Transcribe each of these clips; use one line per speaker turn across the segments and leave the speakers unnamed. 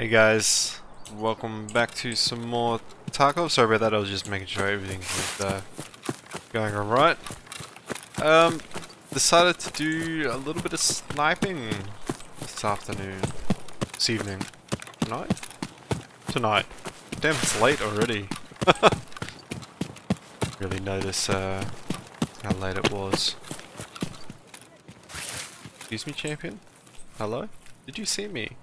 Hey guys, welcome back to some more Tarkov. Sorry about that, I was just making sure everything was uh, going alright. Um, decided to do a little bit of sniping this afternoon, this evening, tonight? Tonight. Damn, it's late already. really notice uh, how late it was. Excuse me, champion? Hello? Did you see me?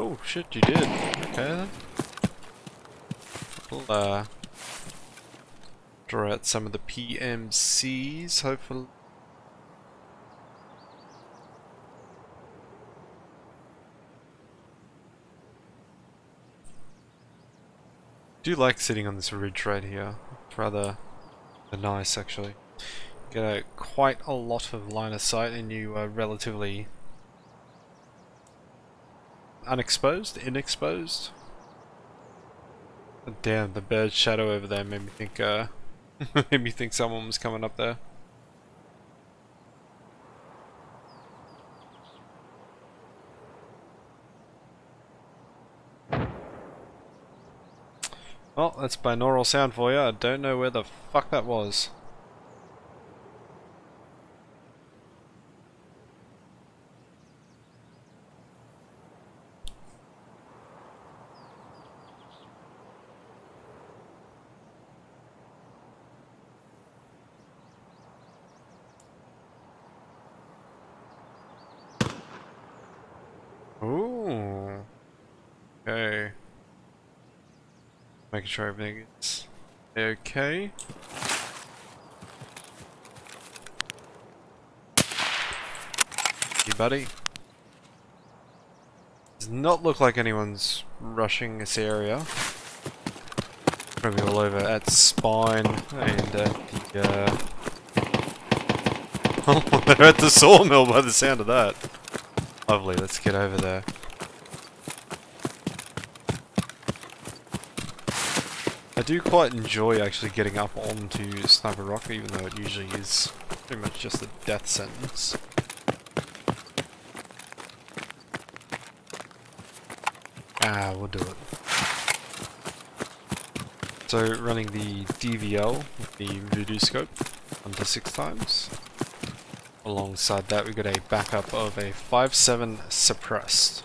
Oh shit, you did. Okay then. We'll uh, draw out some of the PMCs, hopefully. do like sitting on this ridge right here. It's rather nice actually. Get a quite a lot of line of sight and you are relatively unexposed, inexposed. Damn, the bird shadow over there made me think, uh, made me think someone was coming up there. Well, that's binaural sound for you. I don't know where the fuck that was. Ooh. Okay. Making sure everything is okay. Hey buddy. Does not look like anyone's rushing this area. Probably all over at Spine and at the uh they're at the sawmill by the sound of that. Lovely, let's get over there. Do quite enjoy actually getting up onto Sniper Rock, even though it usually is pretty much just a death sentence. Ah, we'll do it. So running the DVL with the Vudu scope under six times. Alongside that we got a backup of a 5.7 suppressed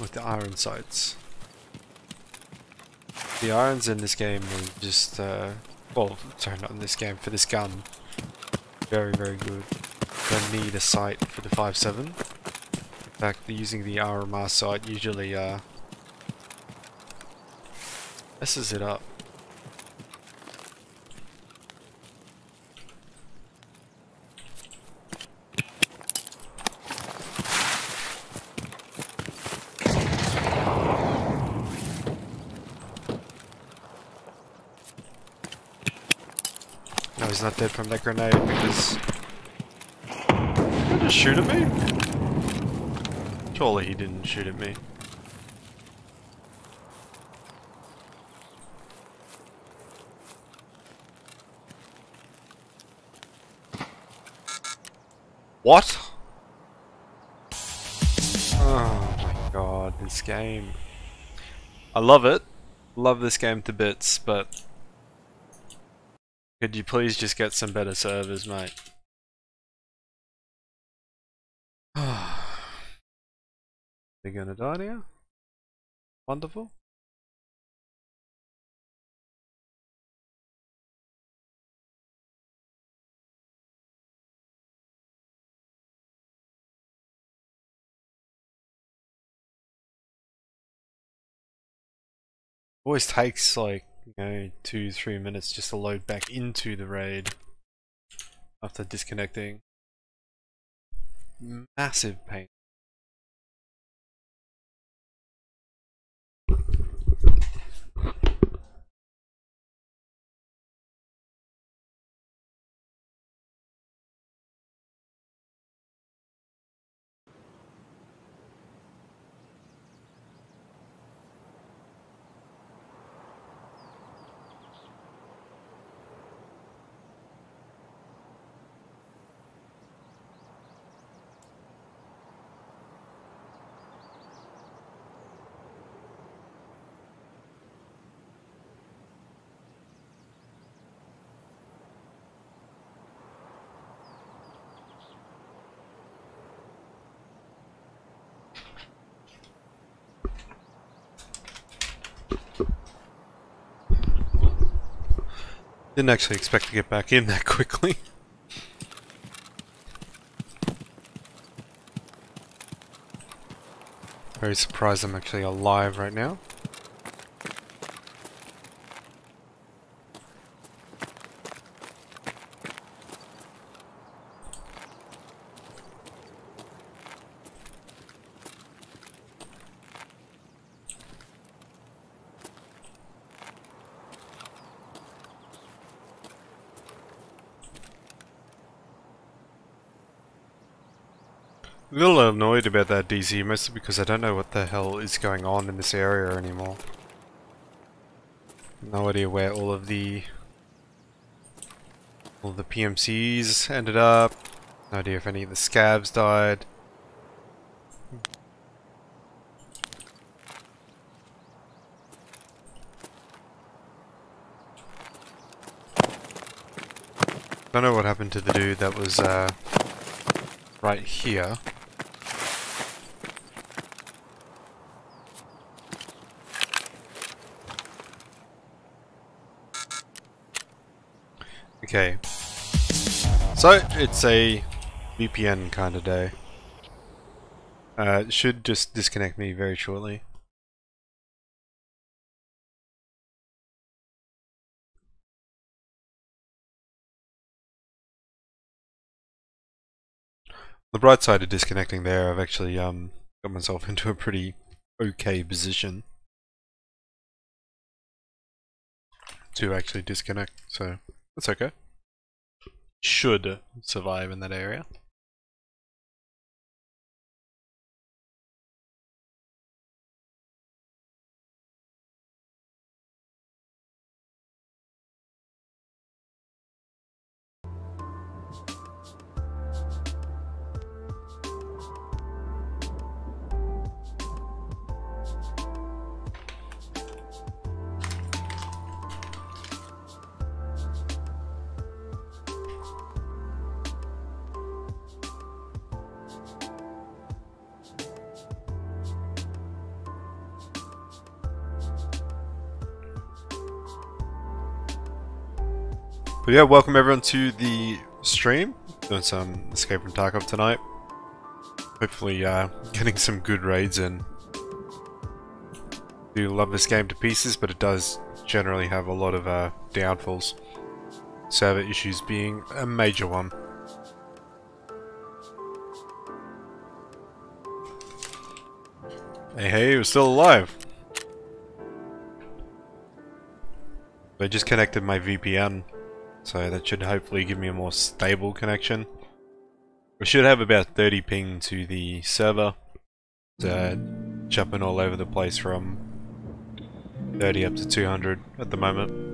with the iron sights. The irons in this game are just, uh, well, sorry, not in this game, for this gun, very, very good. Don't need a sight for the 5.7. In fact, using the RMR sight usually, uh, messes it up. No, he's not dead from that grenade because... Did he just shoot at me? Surely he didn't shoot at me. What? Oh my god, this game. I love it. Love this game to bits, but could you please just get some better servers, mate? They're gonna die now? Wonderful. Always takes like you know, two, three minutes just to load back into the raid after disconnecting. Massive pain. Didn't actually expect to get back in that quickly. Very surprised I'm actually alive right now. a little annoyed about that DZ, mostly because I don't know what the hell is going on in this area anymore. No idea where all of the all the PMCs ended up. No idea if any of the scavs died. Don't know what happened to the dude that was uh, right here. Okay. So, it's a VPN kind of day. Uh, should just disconnect me very shortly. The bright side of disconnecting there, I've actually um, got myself into a pretty okay position to actually disconnect, so that's okay. Should survive in that area. But yeah, welcome everyone to the stream. Doing some Escape from Tarkov tonight. Hopefully uh, getting some good raids in. Do love this game to pieces, but it does generally have a lot of uh, downfalls. Server issues being a major one. Hey, hey, we're still alive. I just connected my VPN so that should hopefully give me a more stable connection. We should have about 30 ping to the server. Uh, jumping all over the place from 30 up to 200 at the moment.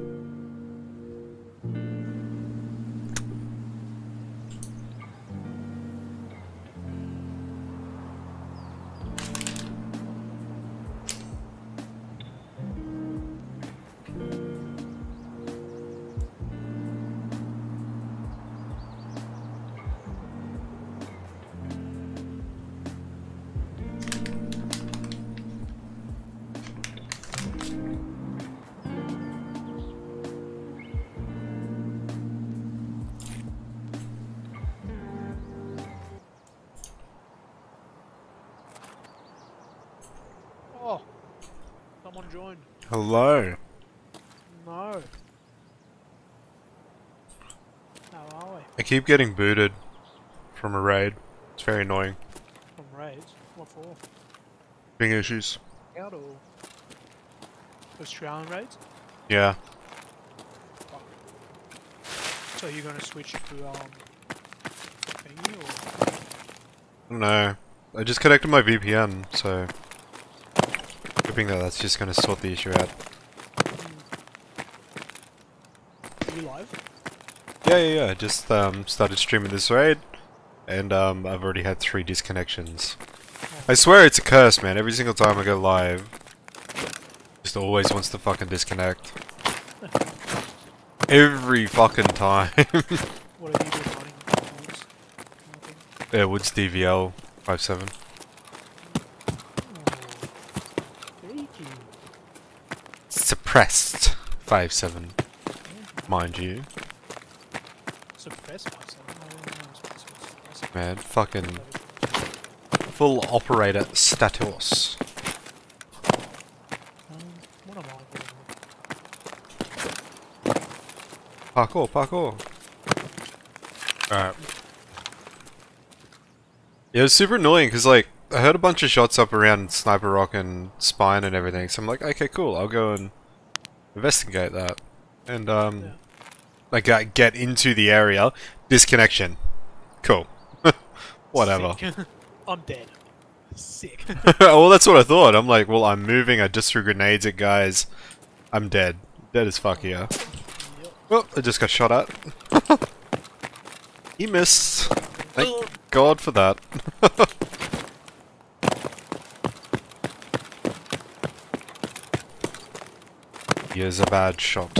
Keep getting booted from a raid. It's very annoying.
From raids? What for?
Ping issues.
Out or Australian raids?
Yeah.
So you're gonna switch to um thingy or
No. I just connected my VPN, so hoping that that's just going to sort the issue out.
Are you live?
Yeah, yeah, yeah. Just um, started streaming this raid, and um, I've already had three disconnections. I swear it's a curse, man. Every single time I go live, just always wants to fucking disconnect. Every fucking time.
what have you been running? Woods?
yeah, Woods DVL 57.
Oh,
Suppressed 57. mind you.
Suppress myself. No, no, no, suppress myself.
Man, fucking full operator status.
Um, what am I doing?
Parkour, parkour. Alright. Yeah, it was super annoying because, like, I heard a bunch of shots up around Sniper Rock and Spine and everything, so I'm like, okay, cool, I'll go and investigate that. And, um,
Yeah.
like, uh, get into the area. Disconnection. Cool. Whatever.
Sick. I'm dead. Sick.
well, that's what I thought. I'm like, well, I'm moving, I just threw grenades at guys. I'm dead. Dead as fuck here.
yep.
Oh, I just got shot at. he missed. Thank God for that. he is a bad shot.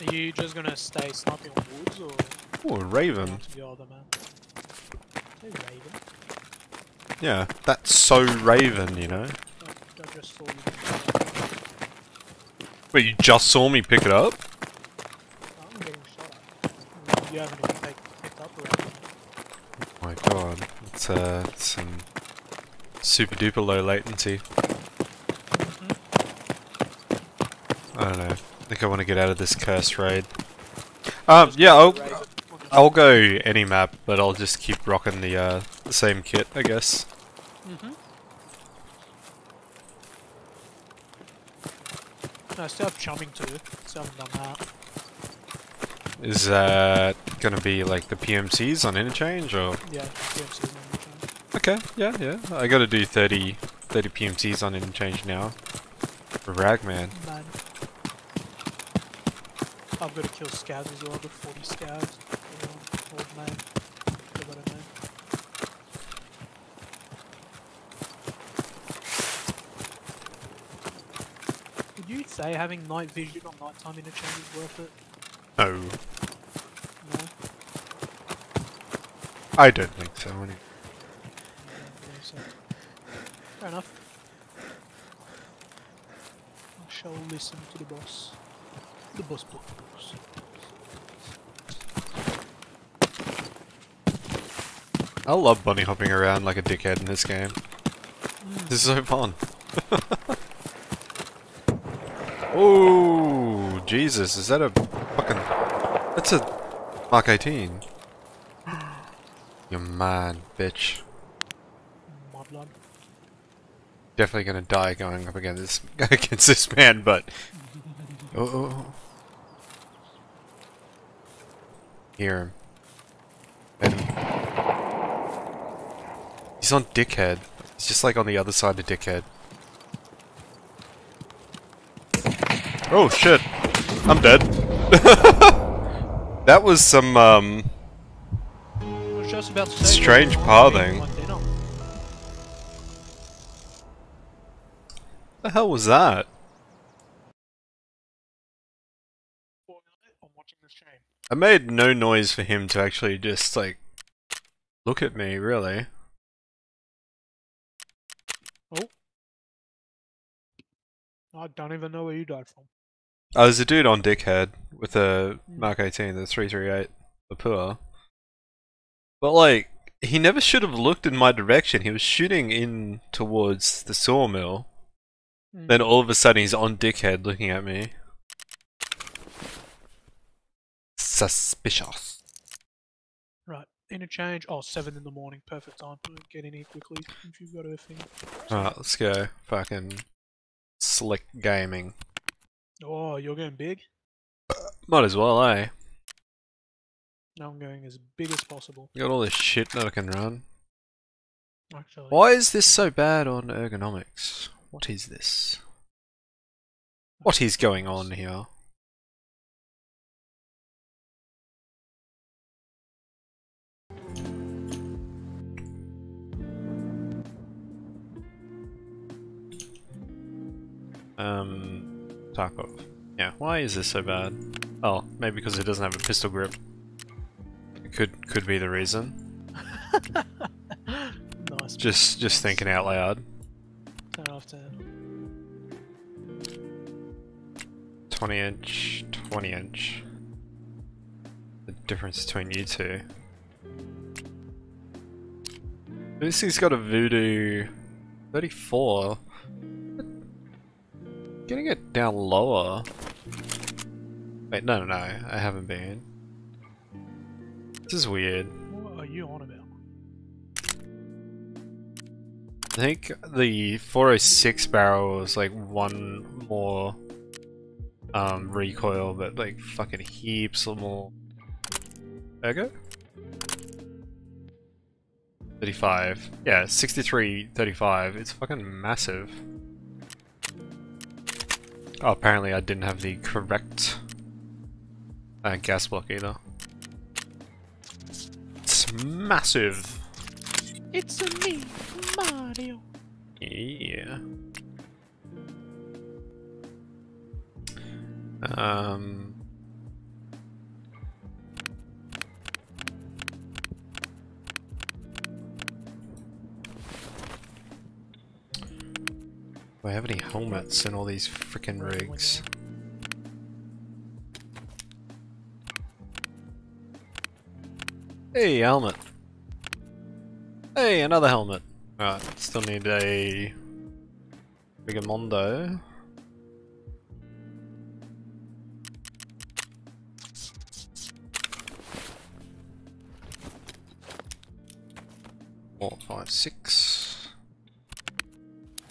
Are you just gonna stay sniping on woods or
Oh, Raven.
want to be other man? Say Raven.
Yeah, that's so Raven, you know. Wait, you just saw me pick it up?
I'm getting shot at. You haven't even take, picked up a
Oh my god, it's uh, some super duper low latency. I don't know. I think I want to get out of this cursed raid. Um, yeah, I'll, I'll go any map, but I'll just keep rocking the uh, the same kit, I guess.
Mhm. No, I still have chumming too. Still haven't done that.
Is that gonna be like the PMCs on interchange or?
Yeah, PMC is number ten.
Okay, yeah, yeah. I gotta do 30, 30 PMCs on interchange now. For Ragman.
Man. I'm gonna kill scavs as well. I've got 40 scavs. Um, old man. Still got a name. Would you say having night vision on nighttime interchange is worth it?
No,
No?
I don't think so. Anyway.
So. Fair enough. I shall listen to the boss. The boss boss.
I love bunny hopping around like a dickhead in this game. This is so fun. oh, Jesus, is that a fucking... That's a Mark 18. You man, bitch.
Mudlun.
Definitely gonna die going up against this, against this man, but... Oh, oh. Hear him. Hit. He's on Dickhead. He's just like on the other side of Dickhead. Oh shit! I'm dead. that was some um
was.
Strange pathing. the hell was that? I made no noise for him to actually just like look at me, really. Oh.
I don't even know where you died from.
Oh, there's a dude on Dickhead with a Mark 18, the 338, the poor. But like, he never should have looked in my direction. He was shooting in towards the sawmill.
Mm.
Then all of a sudden he's on Dickhead looking at me. Suspicious.
Right, interchange. Oh, seven in the morning. Perfect time to get in here quickly if you've got a thing.
Alright, let's go. Fucking slick gaming.
Oh, you're going big?
Might as well, eh?
Now I'm going as big as possible.
Got all this shit that I can run.
Actually.
Why is this so bad on ergonomics? What is this? What is going on here? Um, Tarkov. Yeah, why is this so bad? Oh, maybe because it doesn't have a pistol grip. It could could be the reason.
nice.
Just just thinking out loud.
Ten out of
20 inch, 20 inch. The difference between you two. This thing's got a Vudu 34. Getting it down lower. Wait, no, no, no, I haven't been. This is weird.
What are you on about?
I think the 406 barrel was like one more um, recoil, but like fucking heaps of more. Ergo? 35. Yeah, 63, 35. It's fucking massive. Oh, apparently I didn't have the correct uh, gas block either. It's massive.
It's a me, Mario.
Yeah. Um. Do I have any helmets in all these freaking rigs? Hey, helmet. Hey, another helmet. Right, still need a Rigamondo. Four, five, six.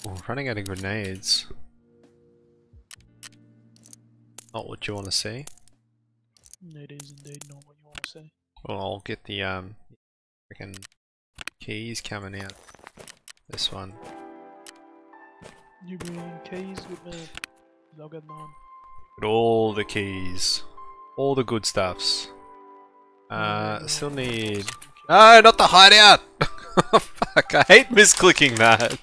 Oh, running out of grenades. Not what you want to see.
It is indeed not what you want to say.
Well, I'll get the um, freaking keys coming out. This one.
You bring keys with me. I'll get mine.
Get all the keys. All the good stuffs. Uh, still need... No, not the hideout! Fuck, I hate misclicking that.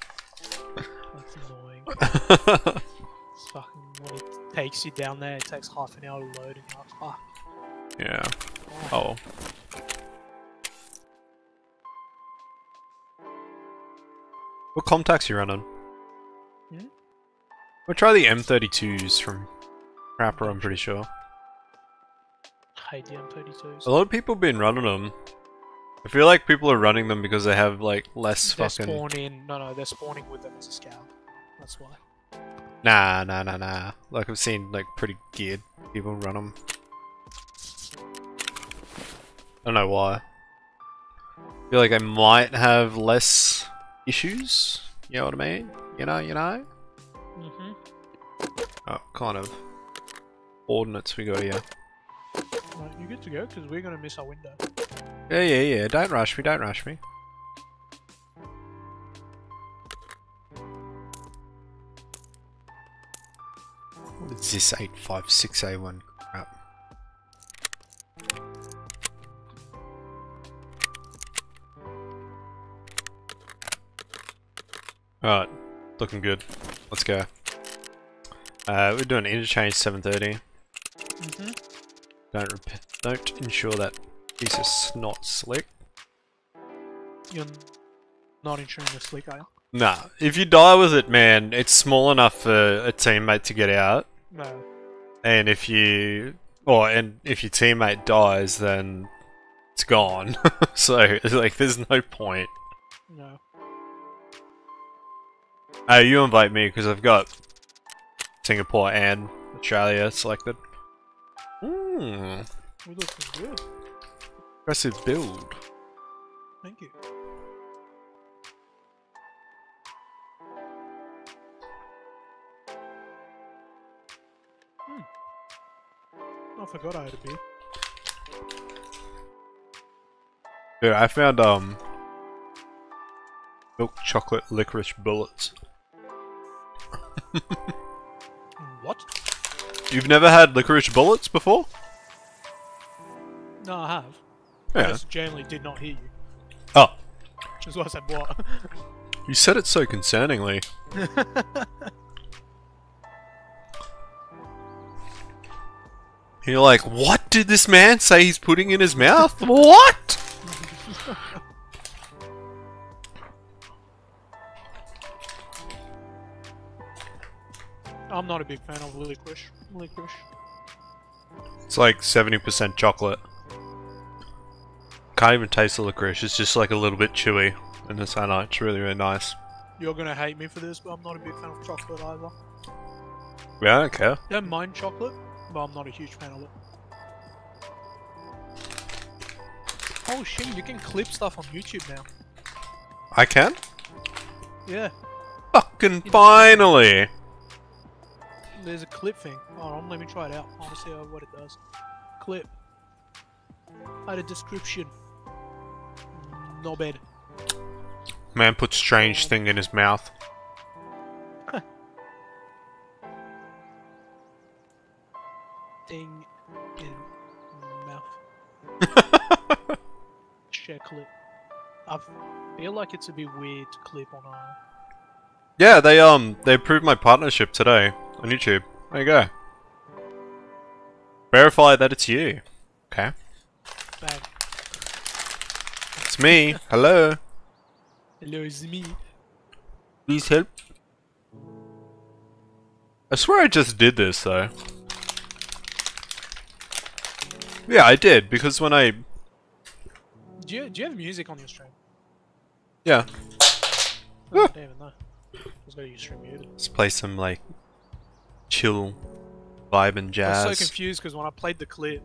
It's fucking when it takes you down there, it takes half an hour to load and you're like, fuck.
yeah.
why?"
Oh. What contacts you running?
Hmm?
We'll try the M32s from Rapper, I'm pretty sure.
hate the M32s.
A lot of people have been running them. I feel like people are running them because they have like less
They're
fucking.
spawning. No, no, they're spawning with them as a scout. That's why.
Nah, nah, nah, nah. Like I've seen like pretty geared people run them. I don't know why. I feel like I might have less issues. You know what I mean? You know, you know.
Mm-hmm.
Oh, kind of. Ordnance we got here.
Right, you good to go? Because we're gonna miss our window.
Yeah, yeah, yeah. Don't rush me. Don't rush me. What is this 856A1 crap? Alright, looking good. Let's go. Uh, we're doing interchange 730.
Mm-hmm.
Don't don't ensure that piece of snot slick.
You're not ensuring the sleek, are you?
Nah, if you die with it, man, it's small enough for a teammate to get out.
No.
And if you, or and if your teammate dies, then it's gone. so like, there's no point.
No.
Uh, you invite me because I've got Singapore and Australia selected. Hmm,
good.
impressive build.
Thank you. Hmm. I forgot I had a beer.
Dude, I found um milk chocolate licorice bullets.
What?
You've never had licorice bullets before?
No, I have. I
Yeah.
just generally did not hear you.
Oh,
Which is why I said what.
you said it so concerningly. You're like, what did this man say he's putting in his mouth? what?
I'm not a big fan of licorice. Licorice.
It's like 70% chocolate. Can't even taste the licorice, it's just like a little bit chewy. And it's, I know, it's really, really nice.
You're gonna hate me for this, but I'm not a big fan of chocolate either.
Yeah, I don't care.
Don't mind chocolate, but I'm not a huge fan of it. Oh shit, you can clip stuff on YouTube now.
I can?
Yeah,
Fucking finally!
there's a clip thing. Hold on, let me try it out. I want to see what it does. Clip. Add a description. Not bad.
Man put strange thing in his mouth.
Thing in mouth. Share clip. I feel like it's a bit weird to clip on a.
Yeah, they um they approved my partnership today on YouTube. There you go. Verify that it's you. Okay.
Bang.
It's me. Hello.
Hello, it's me.
Please help. I swear I just did this though. Yeah, I did because when I
Do you, do you have music on your stream?
yeah,
Oh,
Ah.
I don't even know. Just your stream muted.
let's play some like chill vibe and jazz.
I was so confused because when I played the clip,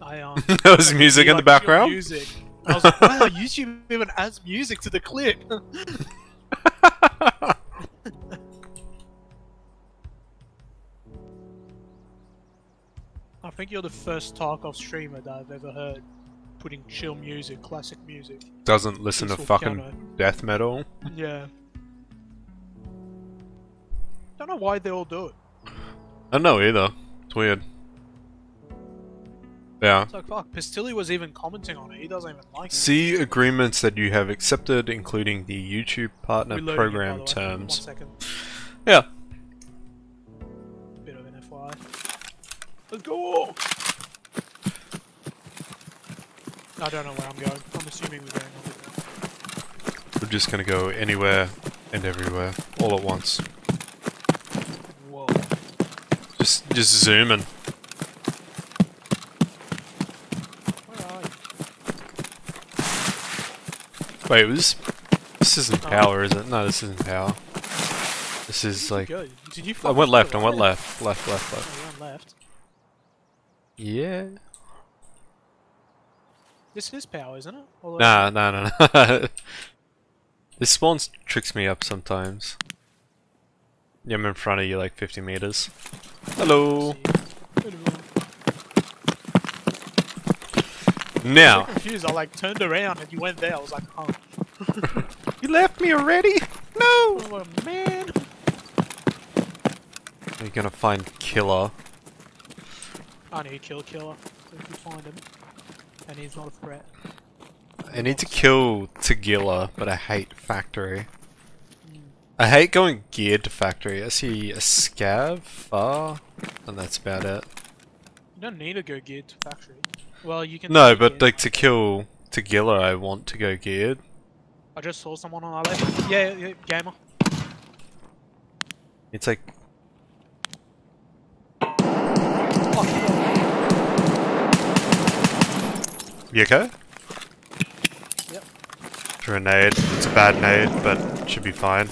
I um.
there was music in
like,
the background.
Music. I was like, wow, YouTube even adds music to the clip. I think you're the first Tarkov streamer that I've ever heard putting chill music, classic music.
Doesn't listen to fucking
piano.
death metal.
Yeah. Don't know why they all do it.
I don't know either. It's weird. Yeah.
It's like fuck. Pestily was even commenting on it. He doesn't even like it.
See agreements that you have accepted, including the YouTube partner program
way.
terms. Yeah.
Let's go! I don't know where I'm going. I'm assuming we're going.
We're just gonna go anywhere and everywhere all at once.
Whoa.
Just just zooming.
Where are you?
Wait, was this isn't
Oh.
power, is it? No, this isn't power. This is
Where'd
like
you? Did you
I went left, I went left, left, left,
Oh,
left.
you went left.
Yeah.
This is power, isn't it? All the way
Nah, nah, nah, nah. this spawn tricks me up sometimes. Yeah, I'm in front of you like 50 meters. Hello. Now,
I'm confused. I like turned around and you went there. I was like, oh,
you left me already? No.
oh man.
You're gonna find Killa.
I need to kill Killa if you find him. And he's not a threat.
I need to kill Tagilla, but I hate factory. Hmm. I hate going geared to factory. I see a scav far, and that's about it.
You don't need to go geared to factory. Well, you can.
No, but
geared.
like to kill Tagilla, I want to go geared.
I just saw someone on our left. Yeah, yeah, gamer.
It's like
Fuck you.
okay?
Yep.
Grenade. It's a bad nade, but should be fine.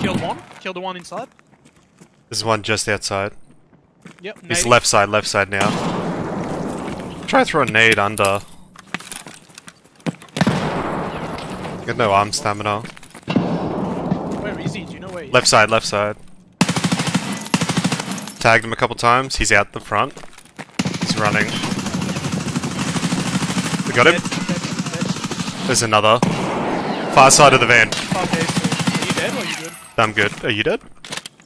Killed one. Killed the one inside.
There's one just outside.
Yep.
He's left side, left side now. Try to throw a nade under. Got no arm stamina.
Where is he? Do you know where? He
Left side, left side. Tagged him a couple times. He's out the front. He's running. We got him. There's another. Far side of the van.
Okay, so are you dead or are you good?
I'm good. Are you dead?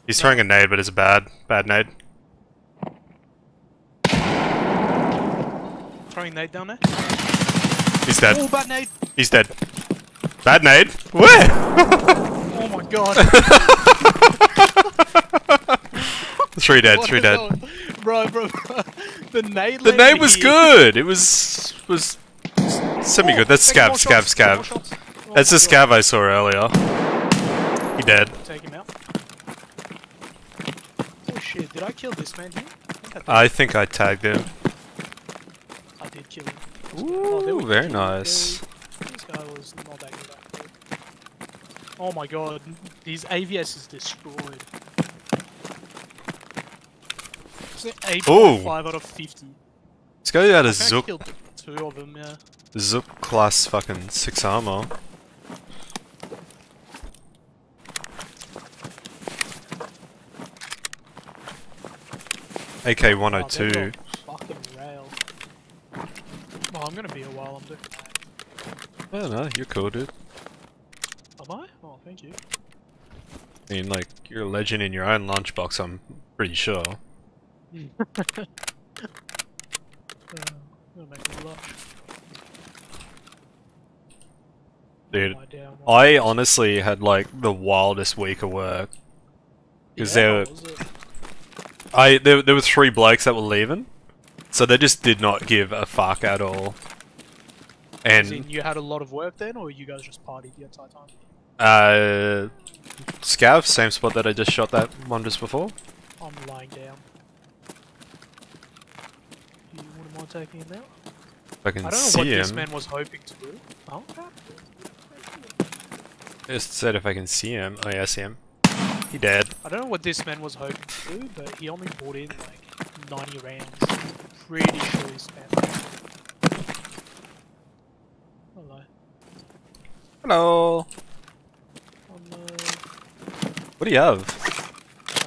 He's throwing a nade, but it's a bad, bad nade.
Throwing nade down there.
He's dead.
Oh, bad nade.
He's dead. Bad nade? Where?
Oh my god.
three dead, three dead.
going- Bro, bro, bro. The nade.
The nade was
here.
good. It was was semi good. That's
scav,
scav,
scab.
scav,
shots, take more
scav.
shots.
That's the
God.
scav I saw earlier. He dead.
Take him out. Oh shit, did I kill this man here? I think I did.
I think I tagged him.
I did kill him. Oh, there
Ooh,
we
very
go.
nice.
This guy was not that good actually. Oh my god, his AVS is destroyed. It's an 8.5 out of 50.
This guy had a
Zhuk, two of them, yeah.
Zhuk class fucking 6 armor. AK
Oh,
102.
they've fucking rail. Oh, I'm gonna be a while I'm doing that.
I don't know, you're cool, dude.
Am I? Oh, thank you.
I mean, like, you're a legend in your own lunchbox, I'm pretty sure.
Uh, gonna make me blush.
Dude,
Lie
I honestly had, like, the wildest week of work. Because
Yeah,
there,
what was it?
I there, there were three blokes that were leaving, so they just did not give a fuck at all.
As in
And
you had a lot of work then, or you guys just partied the entire time?
uh, Scav, same spot that I just shot that one just before.
I'm lying down. You wouldn't taking him out?
I can
I don't know what
him.
this man was hoping to do. Oh, okay.
Just said if I can see him. Oh yeah, I see him. He dead.
I don't know what this man was hoping to do, but he only brought in like 90 rounds. Pretty sure he spent. Hello.
Hello.
On the
What do you have?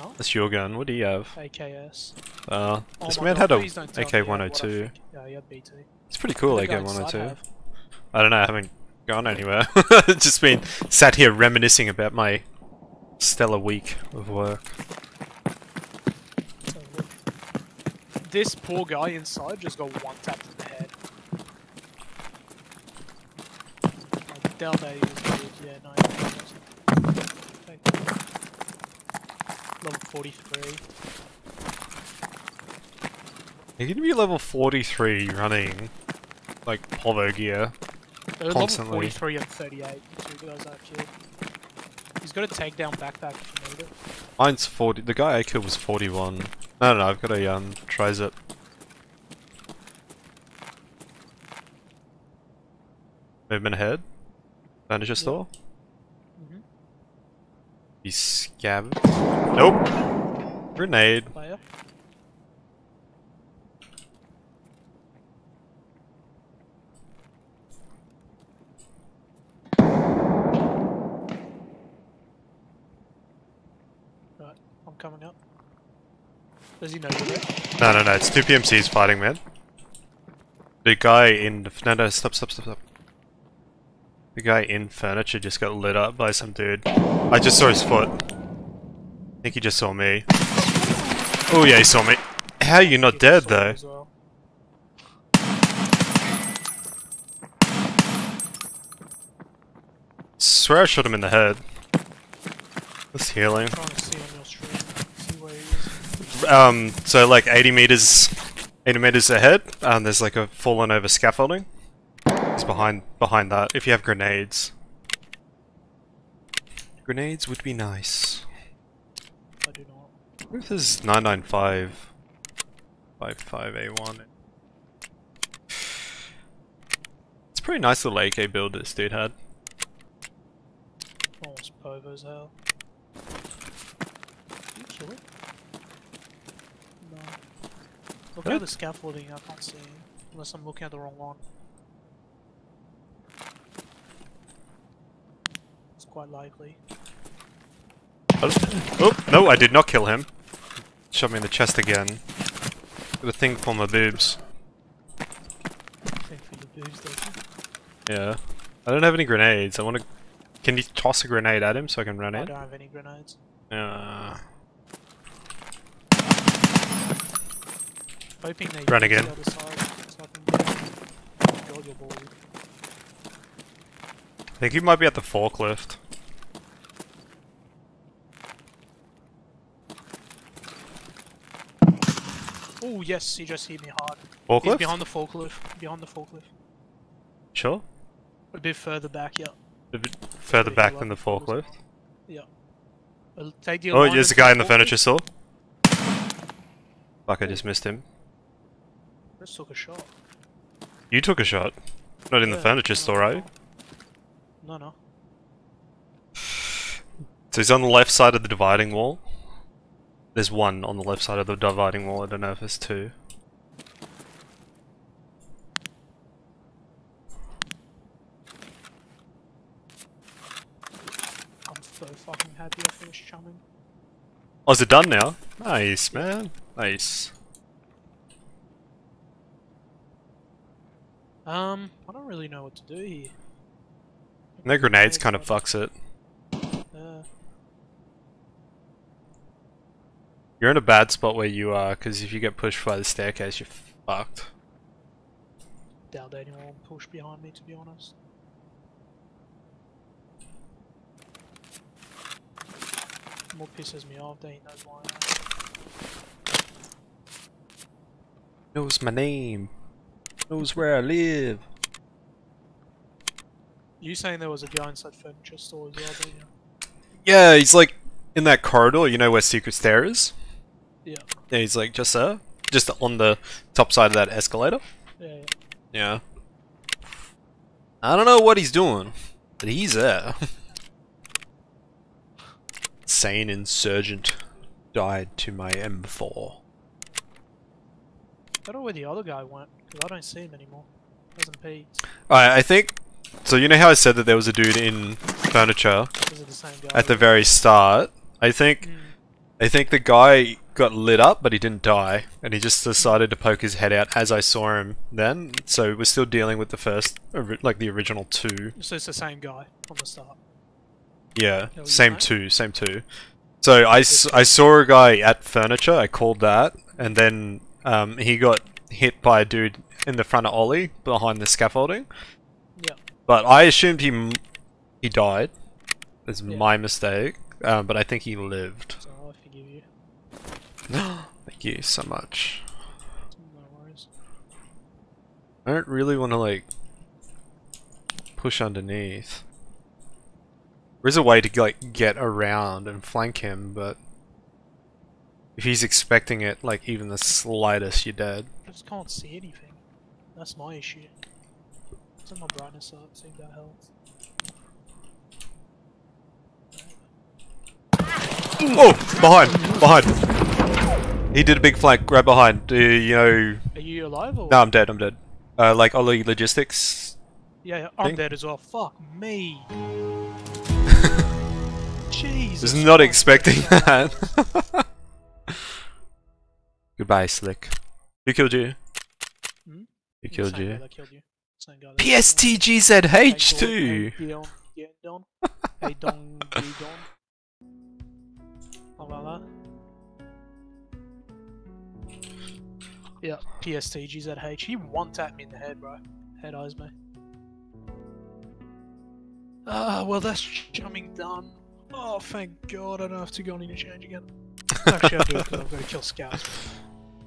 oh,
That's your gun. What do you have?
AKS.
Uh,
Oh
this man
God,
had a
please don't tell me you have what I
AK-102.
Yeah, he had BT.
It's pretty cool,
What did the guy inside
AK-102.
have?
I don't know. I haven't gone anywhere. just been sat here reminiscing about my stellar week of work.
This poor guy inside just got one tap in the head. I doubt that he was good. Yeah, no. he wasn't. Okay. Level 43.
You're gonna be level 43 running, like, Povo gear.
They're level 43 and 38. Two guys I killed. He's got a takedown backpack if you need it.
Mine's 40. The guy I killed was 41. No, no, no I've got a, um, trizip. Movement ahead. Manager store.
Mhm.
He's scav. Nope. Grenade.
Player. Right, I'm coming up. Does he know you're there?
No, no, no. It's two PMCs fighting, man. The guy in the no, no, stop, stop, stop, stop. The guy in furniture just got lit up by some dude. I just saw his foot. I think he just saw me. Oh yeah, he saw me. How are you not dead though?
well.
Swear I shot him in the head. That's healing.
trying to see on your stream. See where he is.
Um, so like 80 meters, 80 meters ahead, um, there's like a fallen over scaffolding. He's behind, behind that. If you have grenades. Grenades would be nice.
I do not.
What if this is 995 55A1? It's a pretty nice little AK build this dude had.
Almost Povo as Did you kill it? No. Look at the scaffolding, I can't see. Unless I'm looking at the wrong one. It's quite likely.
Oh, oh, no, I did not kill him. Shot me in the chest again. A thing for my boobs.
Think for your boobs, don't?
Yeah. I don't have any grenades. I want to. Can you toss a grenade at him so I can run
I
in?
I don't have any grenades.
Uh,
Hoping they
Run again.
the so I.
I think he might be at the forklift.
Oh yes, he just hit me hard. He's
Forklift?
behind the forklift. Behind the forklift.
Sure.
A bit further back, yeah.
A bit further back than the forklift.
Take the
Oh, there's a guy in the furniture store. Fuck, I just missed him.
Just took a shot.
You took a shot. Not in the furniture
no,
store, are you?
No, no.
So he's on the left side of the dividing wall. There's one on the left side of the dividing wall. I don't know if there's two.
I'm so fucking happy I finished chumming.
Oh, is it done now? Nice, man. Nice.
Um, I don't really know what to do here.
No grenades kind of fucks it.
Uh,
You're in a bad spot where you are, because if you get pushed by the staircase, you're fucked.
doubt anyone will push behind me, to be honest. More pisses me off, they ain't knows why.
Knows my name. Knows where I live.
You saying there was a guy inside furniture store as well, don't you?
Yeah, he's like in that corridor. You know where Secret Stair is?
Yeah,
Yeah, he's like just there, just on the top side of that escalator.
yeah, yeah.
Yeah. I don't know what he's doing, but he's there. Sane insurgent died to my M4.
I don't know where the other guy went, because I don't see him anymore. Hasn't peeked.
I I think. So you know how I said that there was a dude in furniture
Is it the same guy?
at the very start? I think
Mm.
I think the guy got lit up, but he didn't die, and he just decided to poke his head out as I saw him. Then, so we're still dealing with the first, like the original two.
So it's the same guy from the start.
Yeah, same
right.
two, same two. So I, s- I saw a guy at furniture. I called that, and then um, he got hit by a dude in the front of OLI behind the scaffolding.
Yeah.
But I assumed he m- he died. It's
Yeah.
my mistake. Um, but I think he lived.
So I forgive you.
Thank you so much.
No worries.
I don't really want to like push underneath. There is a way to like get around and flank him, but if he's expecting it, like even the slightest, you're dead.
I just can't see anything. That's my issue. Turn my brightness up, see if that helps.
Oh, behind, behind. He did a big flank right behind. Do you know?
Are you alive or?
No, I'm dead. I'm dead. Uh, like OLI Logistics.
Yeah, yeah, I'm
thing?
dead as well. Fuck me. Jesus.
Was not expecting that. Goodbye, Slick. Who killed you?
Hmm?
Who killed you?
that killed you. Same guy that killed you.
PSTGZH
Hey,
too.
Hey, Yeah, Don. Hey, Don. Hey, Don. How that? Yeah, PSTGZH. He one tapped me in the head, bro. Head eyes me. Ah, well, that's jumping done. Oh, thank God, I don't have to go on interchange again. Actually, I do because I've got to kill scouts.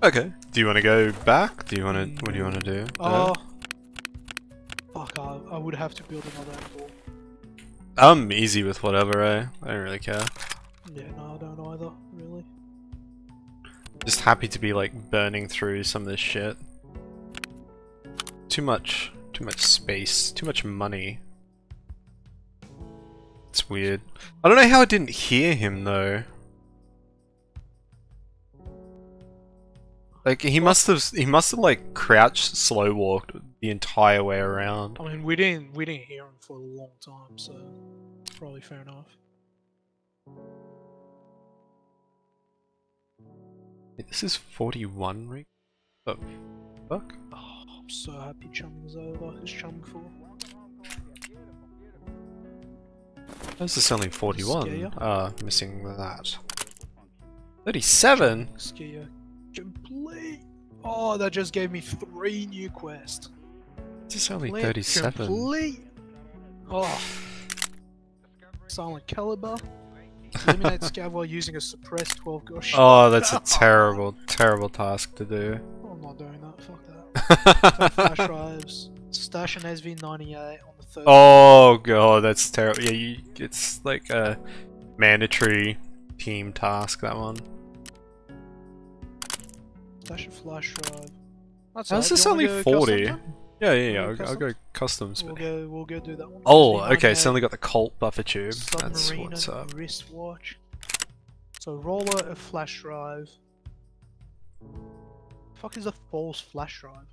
Okay. Do you want to go back? Do you want to? What do you want to do?
Oh, fuck! I, I would have to build another M4.
I'm easy with whatever. Eh? I don't really care.
Yeah, no, I don't either. Really.
Just happy to be like burning through some of this shit. Too much. Too much space. Too much money. It's weird. I don't know how I didn't hear him though. Like he must have he must have like crouched slow walked the entire way around.
I mean, we didn't we didn't hear him for a long time, so probably fair enough.
Wait, This is 41 ring? Oh, fuck?
Oh, I'm so happy chumming's over. Who's chumming for?
This is only 41.
Scare
Ah, missing that. 37?
Skier complete. Oh, that just gave me three new quests.
This is only
Complete,
37.
Complete. Oh. Silent Caliber. Eliminate scav while using a suppressed 12 gauge.
Oh, that's a terrible, terrible task to do.
I'm not doing that. Fuck that. Flash drives. Stash an SV98 uh, on the third.
Oh god, that's terrible. Yeah, you, it's like a mandatory team task. That one.
Stash a flash drive. That's
How's
alright,
this
do
only 40? Yeah, yeah, yeah.
Yeah,
I'll, I'll go customs.
then? We'll go. We'll go do that one.
Oh,
SV98
okay. So only got the Colt buffer tube. That's
submarine
what's up.
wristwatch. So Roler a flash drive. Fuck is a false flash drive?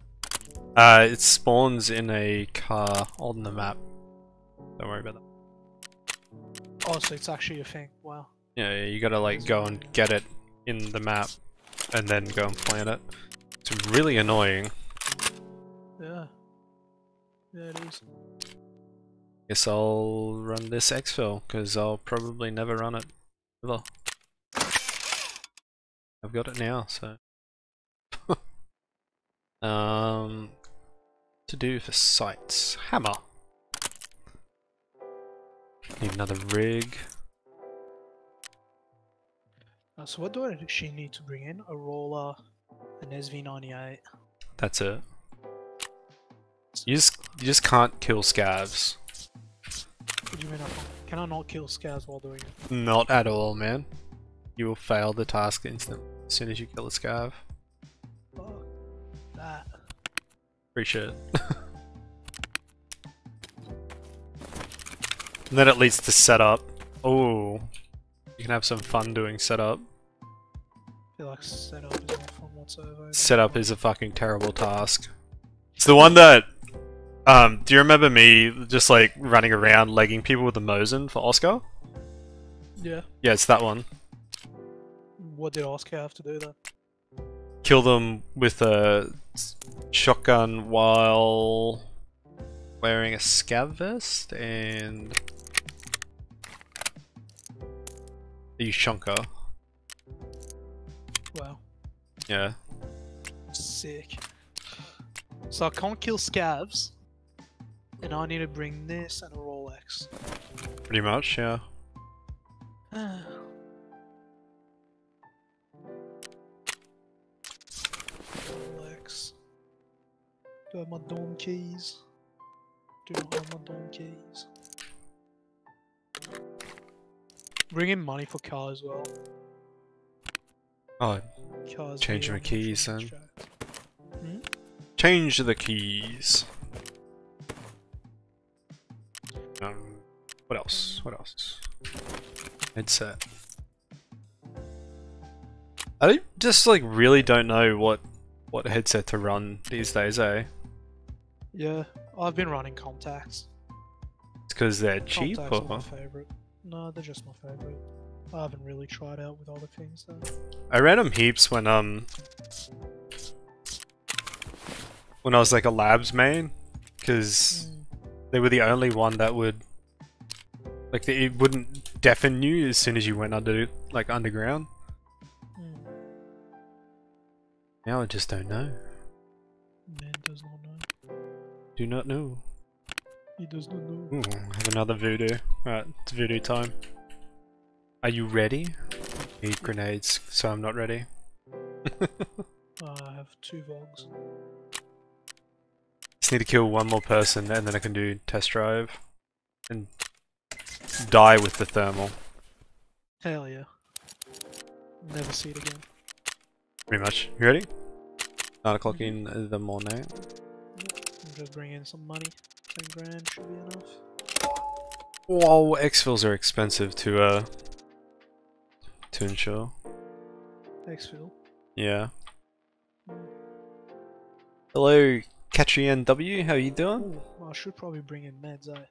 Uh, it spawns in a car on the map. Don't worry about that.
Oh, so it's actually a thing. Wow.
Yeah, yeah, you gotta like go and get it in the map, and then go and plant it. It's really annoying.
Yeah. Yeah, it is.
Guess I'll run this exfil because I'll probably never run it ever. I've got it now, so. Um, to do for sights, hammer. Need another rig.
Uh, so what do I actually need to bring in? A Roler, an SV98.
That's it. You just you just can't kill scavs.
What do you mean? I can't- I not kill scavs while doing it?
Not at all, man. You will fail the task instantly as soon as you kill a scav.
That.
Appreciate it. and then it leads to setup. Oh, you can have some fun doing setup.
I feel like setup is not fun whatsoever.
Setup is a fucking terrible task. It's the one that. Um, do you remember me just like running around legging people with the Mosin for Oscar?
Yeah.
Yeah, it's that one.
What did Oscar have to do then?
Kill them with a shotgun while wearing a scav vest and the shunker.
Wow.
Yeah.
Sick. So I can't kill scavs. And I need to bring this and a Rolex.
Pretty much, yeah.
Do I have my dome keys? Do not have my dome keys. Bring in money for car as well.
Oh,
Cars
Change my keys then.
track.
change the keys. Um, what else? What else? Headset. I just like really don't know what what headset to run these days, eh?
Yeah, I've been running Comtacs.
It's because they're cheap,
Comtacs are
or
my favorite. No, they're just my favorite. I haven't really tried out with other things though.
I ran them heaps when um when I was like a labs main, because
Mm.
they were the only one that would like they, it wouldn't deafen you as soon as you went under like underground.
Mm.
Now I just don't know.
Man does not know.
Do not know.
He does not know.
Ooh, have another Vudu. Right, it's Vudu time. Are you ready? Need grenades, so I'm not ready.
I have two vogs.
Just need to kill one more person and then I can do test drive. And die with the thermal.
Hell yeah. Never see it again.
Pretty much. You ready? 9 o'clock in the morning.
Just bring in some money. Ten grand should be enough.
Whoa, exfils are expensive to uh to insure.
Exfil.
Yeah. Hello, Catchy W, how you doing?
Ooh, I should probably bring in meds, eh?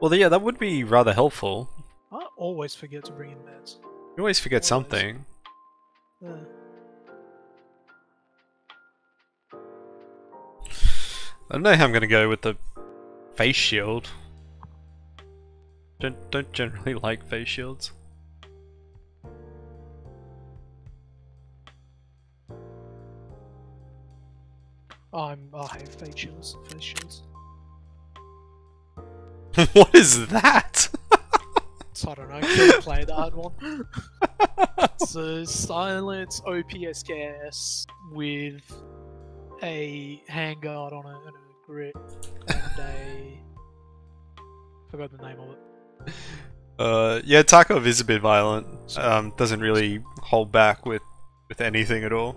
Well, yeah, that would be rather helpful.
I always forget to bring in meds.
You always forget
Always.
something.
Yeah.
I don't know how I'm gonna go with the face shield. Don't don't generally like face shields.
I'm, I hate face shields. Face shields.
what is that?
So I don't know. Can't play that one. it's a silence OPSKS with a handguard on it and a Grit and a forgot the name of it.
Uh, yeah, Tarkov is a bit violent. Um, doesn't really hold back with with anything at all.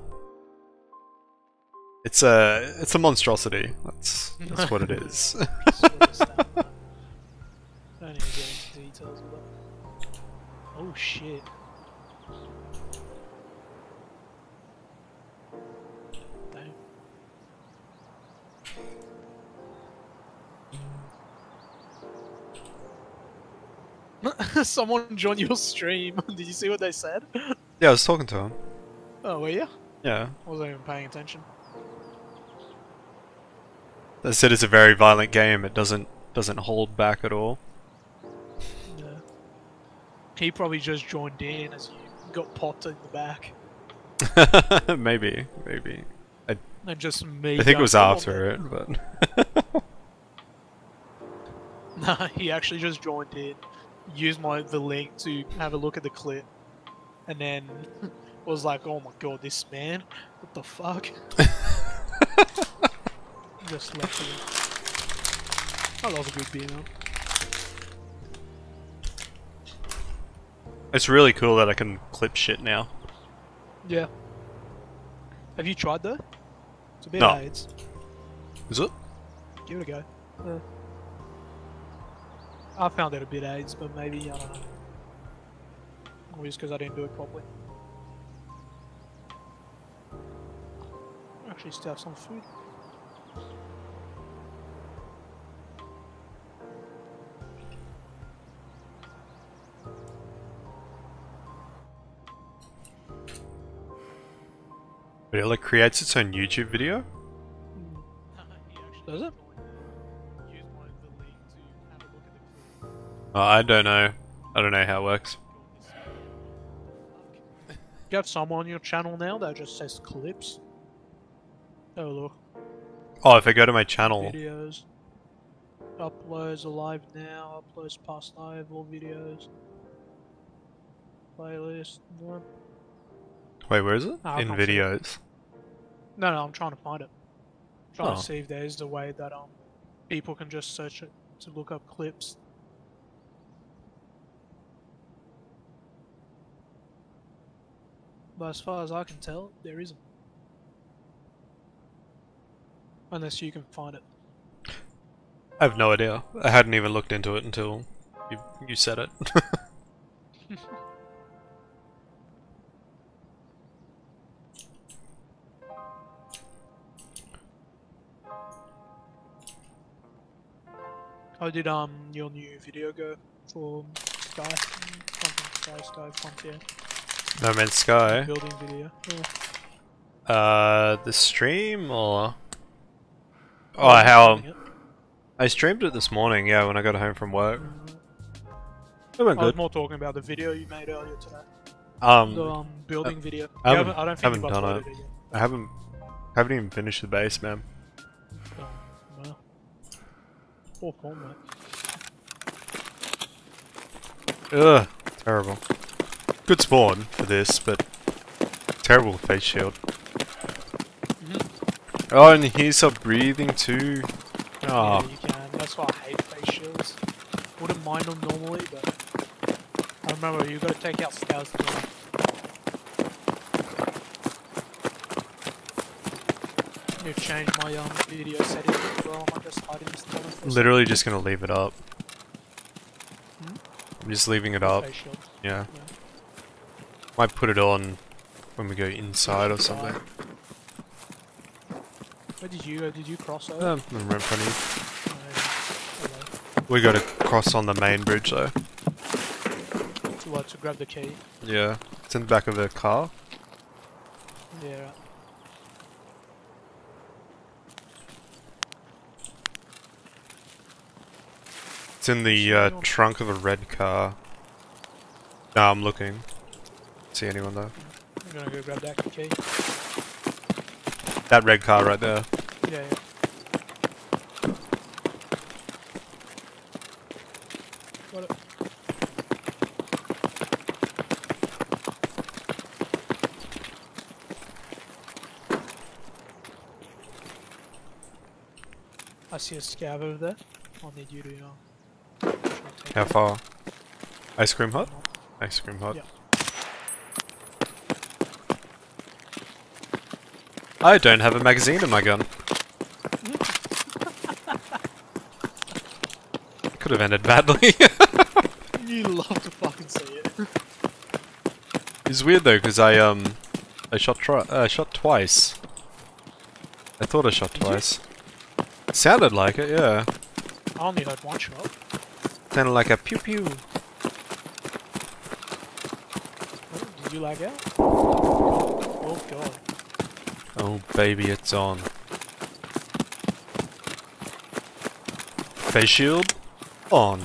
It's a it's a monstrosity. That's that's what it is.
oh of Someone joined your stream. Did you see what they said?
yeah, I was talking to him.
Oh, were you?
Yeah,
Wasn't even paying attention.
they said it's a very violent game. It doesn't doesn't hold back at all.
Yeah. He probably just joined in as you got popped in the back.
maybe, maybe.
And just me.
I think it was after
man."
it, but
Nah, he actually just joined in, used my the link to have a look at the clip, and then was like, "Oh my god, this man, what the fuck?" just left it. I love a good beer, man.
it's really cool that I can clip shit now.
Yeah. Have you tried though? It's a bit
No.
AIDS.
Is it?
Give it a go. Yeah. I found it a bit AIDS, but maybe I don't know. Maybe it's because I didn't do it properly. Actually, still have some food.
But it like creates its own YouTube video. Mm.
Does it?
Oh, I don't know. I don't know how it works.
You have some on your channel now that just says clips. Oh look,
Oh, if I go to my channel,
videos. Uploads alive now. Uploads past live all videos. Playlist. One.
wait, where is it? In
can't see it.
videos.
No, no, I'm trying to find it. I'm trying
Oh.
to see if there's a way that um people can just search it to look up clips. But as far as I can tell, there isn't. Unless you can find it.
I have no idea. I hadn't even looked into it until you you said it.
How did um your new video go for Sky? Something Sky Sky Frontier
no Man's Sky.
building video. Yeah.
Uh, the stream or oh,
I'm
how. I streamed it this morning. Yeah, when I got home from work, it went
I was more talking about the video you made earlier today. The
Um,
um, building video.
I
You
haven't-
I don't think
haven't done
uploaded it yet.
I haven't haven't even finished the base, man.
Oh, well. Poor form, mate.
Ugh, terrible. Good spawn for this, but terrible face shield. Oh, and he's stop breathing too. Oh,
Yeah, you can. That's why I hate face shields. Wouldn't mind them normally, but I remember you gotta take out scouts. as well. Need to change my um video settings as well. I'm just hiding in this corner for a
literally just gonna leave it up.
Hmm?
I'm just leaving it up.
Face shield.
Yeah. Might put it on when we go inside or something.
Where did you go? Did you cross over?
Um, I'm right in front of
Uh,
you. We gotta cross on the main bridge though.
to what? To grab the key.
Yeah. It's in the back of the car.
Yeah. Right.
It's in the uh, trunk of a red car. No, I'm looking. See anyone though?
I'm gonna go grab that key.
That red car right there.
Yeah. yeah. Got it. I see a scav over there. I'll need you to. Uh, try
How far? Ice cream hut? Ice cream hut.
Yeah.
I don't have a magazine in my gun. Could have ended badly.
You love to fucking see it.
it's weird though, because I um, I shot uh, shot twice. I thought I shot twice. Sounded like it, yeah.
I only heard one shot.
Sounded like a pew pew.
Oh, did you lag out? Oh god.
Oh baby, it's on. Face shield on.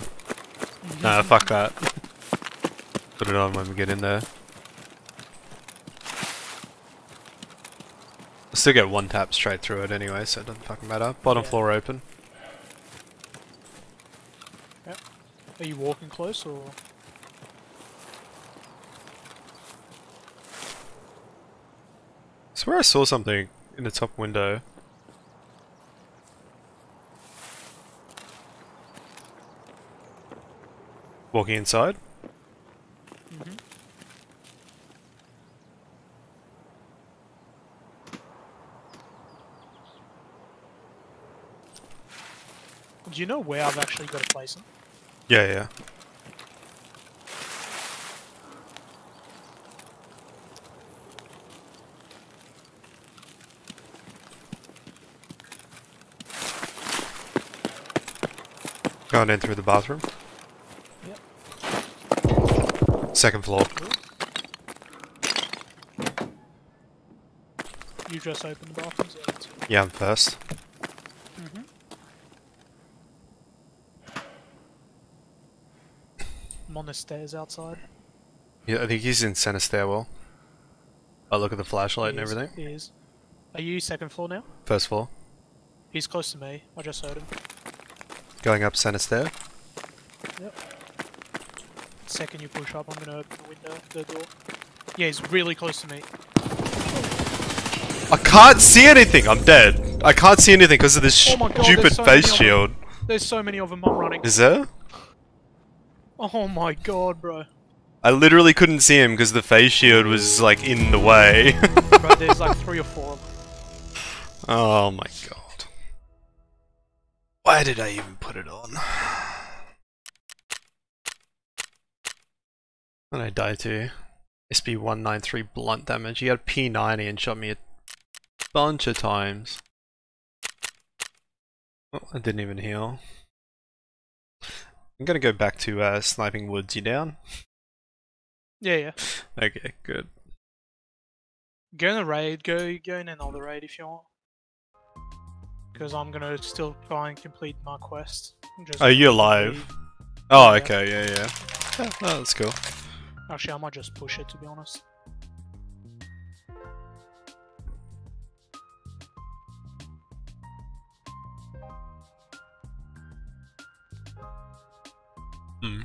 Nah, fuck that. Put it on when we get in there. I still get one tap straight through it anyway, so it doesn't fucking matter. Bottom
Yeah.
floor open.
Are you walking close or?
Swear I saw something in the top window. Walking inside?
Mhm. Do you know where I've actually got to place them?
Yeah, yeah. Going in through the bathroom.
Yep.
Second floor.
You just opened the bathroom? Yeah.
I'm first.
Mhm. I'm on the stairs outside.
Yeah, I think he's in center stairwell. I look at the flashlight and
is-
everything.
He is. Are you second floor now?
First floor.
He's close to me. I just heard him.
Going up center stair. Yep.
Second you push up, I'm gonna open the window, the door. Yeah, he's really close to me.
I can't see anything. I'm dead. I can't see anything because of this
Oh God,
stupid
so
face shield.
There's so many of them. I'm running.
Is there?
Oh my god, bro.
I literally couldn't see him because the face shield was like in the way.
bro, there's like three or four of them.
oh my god. Why did I even put it on? And I died too. SB193 blunt damage. He had P90 and shot me a bunch of times. Oh, I didn't even heal. I'm gonna go back to uh, sniping woods. You down?
Yeah, yeah.
Okay, good.
Go in the raid. Go go in another raid if you want. Because I'm gonna still try and complete my quest.
Are you alive? Oh,
Yeah.
okay, yeah, yeah. Yeah, oh, that's cool.
Actually, I might just push it to be honest.
Hmm.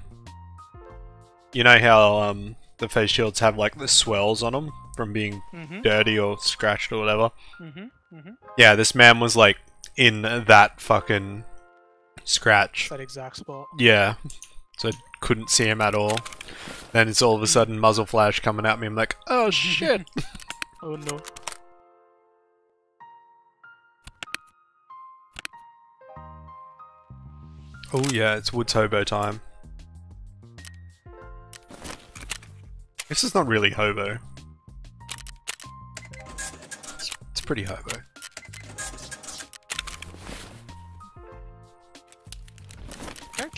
You know how um the face shields have like the swells on them from being
Mm-hmm.
dirty or scratched or whatever?
Mm-hmm. Mm-hmm.
Yeah, this man was like in that fucking scratch.
That exact spot.
Yeah. So I couldn't see him at all. Then it's all of a sudden muzzle flash coming at me. I'm like, oh shit.
Oh no.
oh yeah, it's Woods Hobo time. This is not really hobo. It's, it's pretty hobo.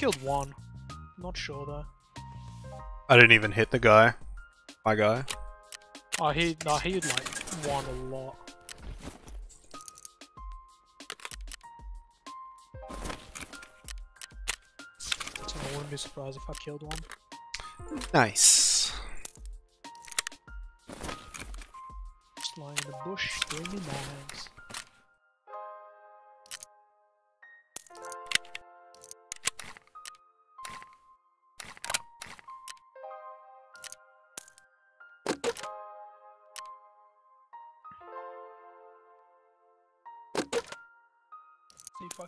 Killed one. Not sure though.
I didn't even hit the guy. My guy.
Oh, he no, he had like one a lot. So I wouldn't be surprised if I killed one.
Nice.
Just lying in the bush, doing me nags.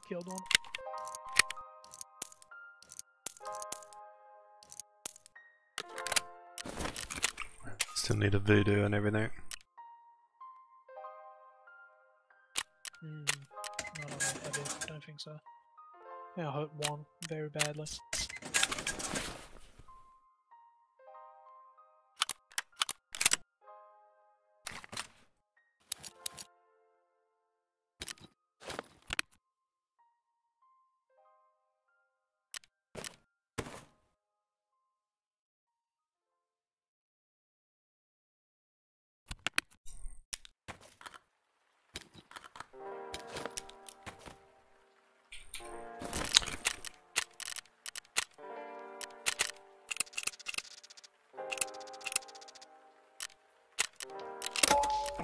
Killed one.
Still need a Vudu and everything.
Hmm. I don't if I did. I don't think so. Yeah, I hurt one very badly.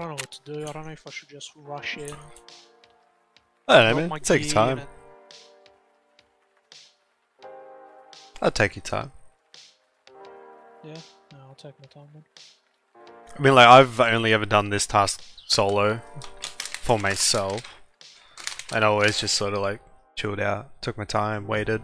Don't know what to do. I don't know if I should just rush in.
I don't know, man. Take your time.
and-
I'll take your time.
Yeah, no, I'll take my time then.
I mean, like, I've only ever done this task solo for myself. And I always just sort of like chilled out, took my time, waited.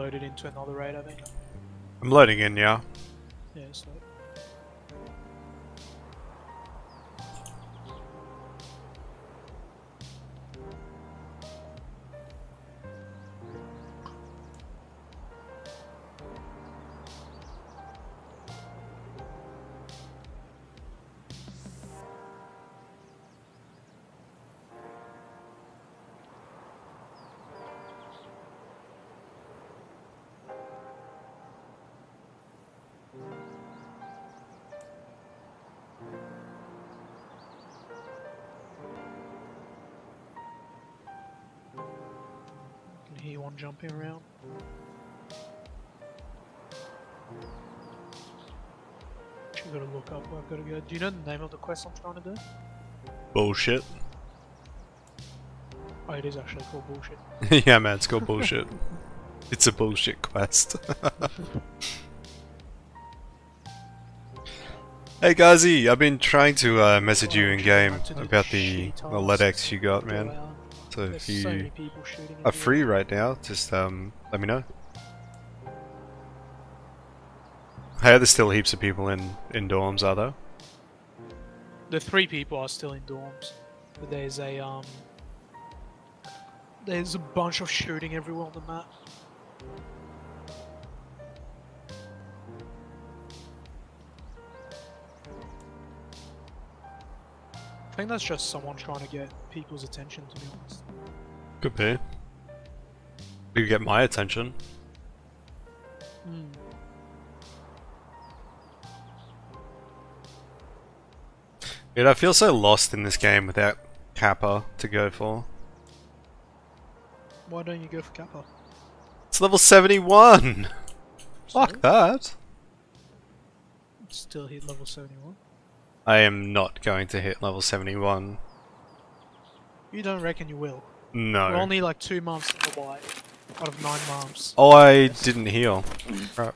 Loaded into another raid, I think.
I'm loading in, yeah.
Yeah, so. Jumping around. Actually, gotta look up where I've gotta go. Do you know the name of the quest I'm trying to do?
Bullshit.
Oh, it is actually called bullshit.
yeah, man, it's called bullshit. it's a bullshit quest. hey, Gazi, I've been trying to uh, message you in game
back to the
about the, the. LEDX you got, man. So
There's
if
so many
you
people shooting
are free right now, just um, let me know. Hey, there's still heaps of people in, in dorms, are there?
The three people are still in dorms. But there's a um there's a bunch of shooting everywhere on the map. I think that's just someone trying to get people's attention to be honest.
Could be. You get my attention.
Hmm.
Dude, I feel so lost in this game without Kappa to go for.
Why don't you go for Kappa?
It's level 71! Fuck that!
Still hit level 71.
I am not going to hit level 71.
You don't reckon you will?
No.
We're only like two months in the white out of nine months.
Oh, I didn't heal. Crap.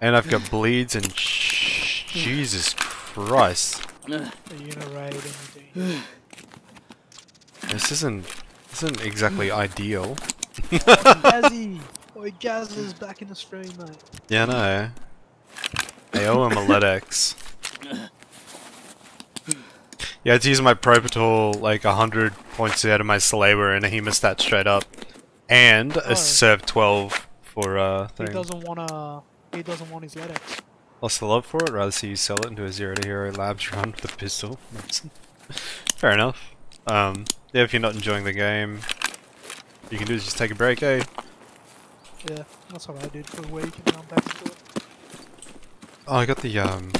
And I've got bleeds and sh Jesus Christ.
Are you in a raid?
This isn't isn't exactly ideal.
Gazzy! Oi, Gaz is back in the stream, mate.
Yeah, no. I owe him a LEDX. Yeah, I had to use my Propital like 100 points out of my Slaver and a hemostat straight up. And
Oh.
a Surv12 for uh
He doesn't wanna. He doesn't want his LEDX.
Lost the love for it, rather see you sell it into a zero to hero labs run with a pistol. Fair enough. Um, yeah, if you're not enjoying the game, you can do is just take a break, eh?
Yeah, that's what I did for a week and I'm back into it.
Oh, I got the um.